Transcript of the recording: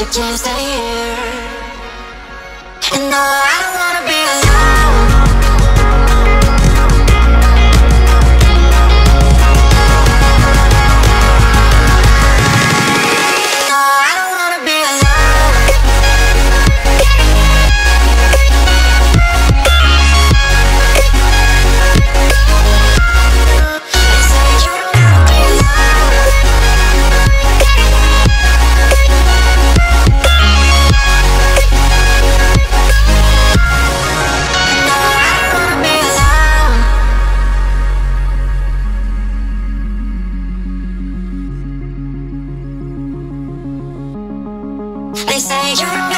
you can't stay here. They say you don't